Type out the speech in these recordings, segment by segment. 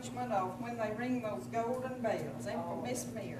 arrangement of when they ring those golden bells, and for Miss Mary.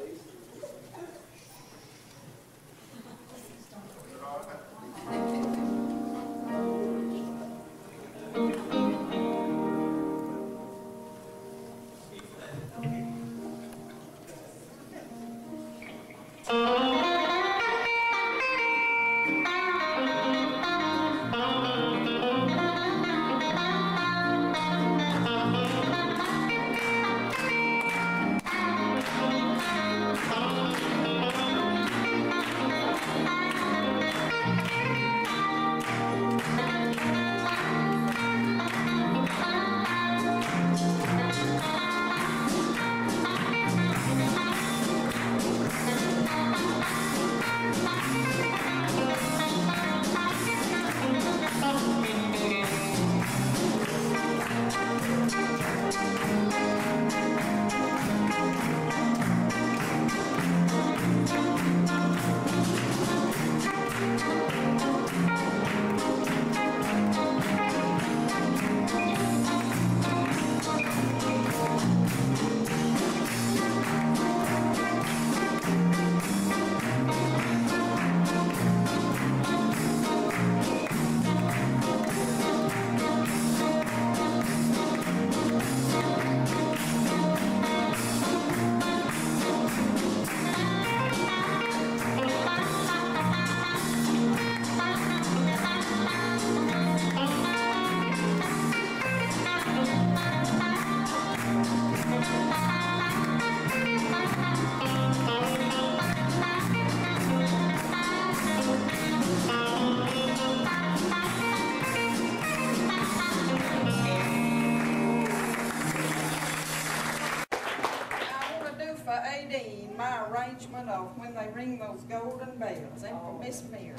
Please. Arrangement of when they ring those golden bells, and for Miss Mary.